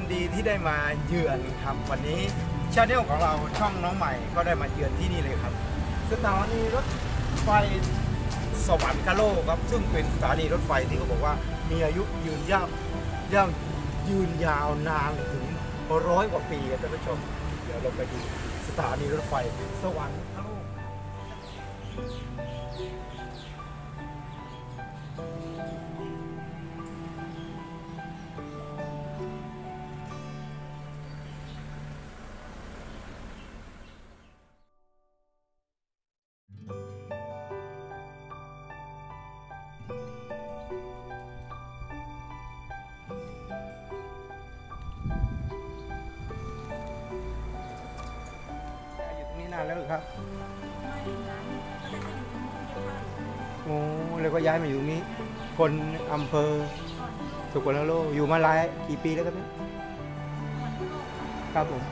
ินดีที่ได้มาเยือนครับวันนี้ชาแนลของเราช่องน้องใหม่ก็ได้มาเยือนที่นี่เลยครับสถานีรถไฟสวรรคโลกครับ ซึ่งเป็นสถานีรถไฟที่เขาบอกว่ามีอายุยืนยาวย่างยืนยาวนานถึงร้อยกว่าปีครับท่านผู้ชม เดี๋ยวเราไปดูสถานีรถไฟสวรรคโลก นี้นานแล้วหรือครับโอ้แล้วก็ย้ายมาอยู่ตรงนี้ คนอำเภอสุโขทัยโลกอยู่มาหลายกี่ปีแล้วครับเนี่ยครับผม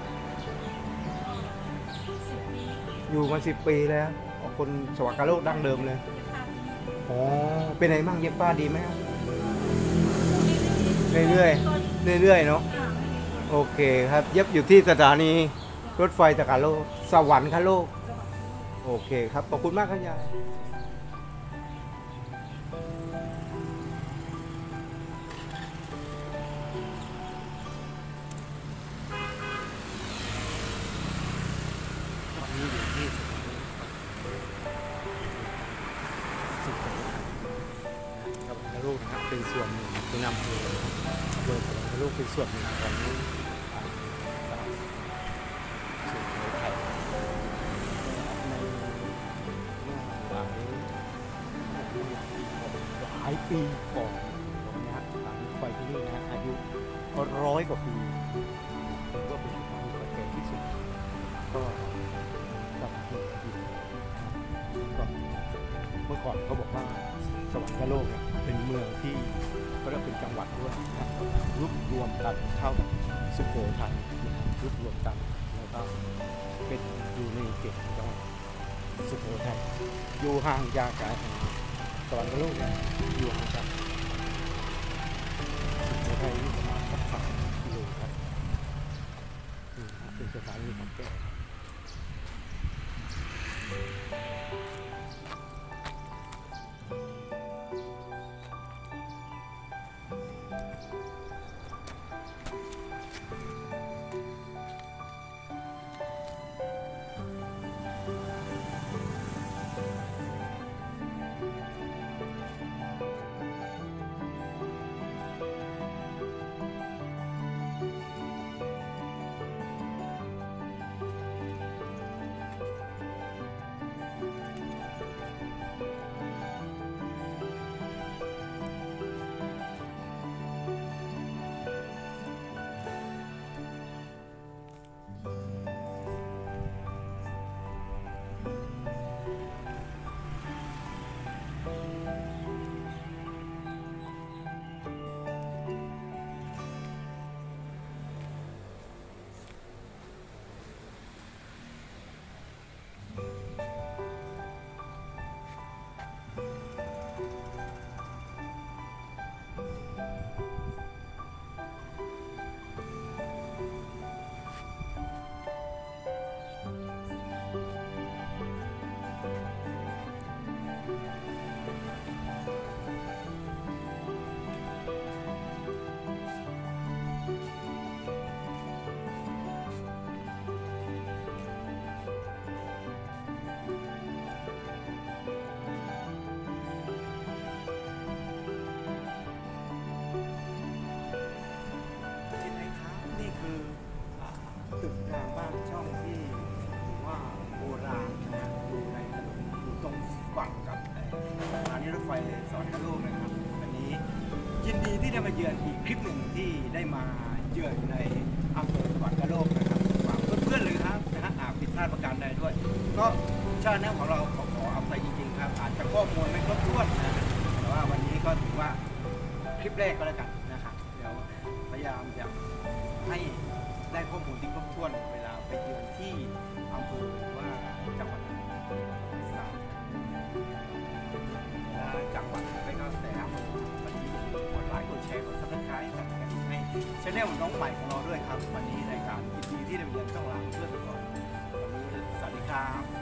อยู่มาสิบปีแล้วคนสวัสดิโลกดั้งเดิมเลยอ๋อเป็นไงบ้างเย็บป้าดีไหมครับเรื่อยๆเรื่อยๆเนาะโอเคครับ เย็บอยู่ที่สถานีรถไฟสกาโลก สวรรค์คะโลกโอเคครับ ขอบคุณมากครับยายตอนนี้อยู่ที่สุโขทัยสวรรคโลกนะครับเป็นส่วนหนึ่งเป็นำเภออำเภอสวรรคโลกเป็นส่วนหนึ่งของ ปีก่อนนะฮะสถานีไฟที่นี่นะฮะอายุร้อยกว่าปีถือว่าเป็นสถานีไฟแก่ที่สุดก็กับเมืองที่ก็เมื่อก่อนเขาบอกว่าสวรรคโลกเป็นเมืองที่ก็เรียกเป็นจังหวัดด้วยนะรวบรวมกันเข้าสุโขทัยนะรวบรวมกันแล้วก็เป็นอยู่ในเขตของจังหวัดสุโขทัยอยู่ห่างจากการ สวรรคโลกนี่ยอยู่ห่างจากสุโขทัยนี่ประมาณสักสามกิโลครับนี่ครับเป็นสถานีของแก่ที่ ยินดีที่ได้มาเยือนอีกคลิปหนึ่งที่ได้มาเยือนในอำเภอสวรรคโลกนะครับฝากเพื่อนๆเลยครับนะฮะอาจผิดพลาดประการใดด้วย ก็ชาแนลของเราขอขออภัยจริงๆครับ อาจจะข้อมูลไม่ครบถ้วนนะฮะแต่ว่าวันนี้ก็ถือว่าคลิปแรกก็แล้วกันนะครับเดี๋ยวพยายามจะให้ได้ข้อมูลที่ครบถ้วนเวลาไปเยือนที่อำเภอหรือว่าจังหวัดสางห แชร์กดซับสไครต์กันให้ชแนลน้องใหม่ของเราด้วยครับ วันนี้รายการยินดีที่ได้เรียนต้องลาเพื่อนไปก่อนวันนี้สวัสดีครับ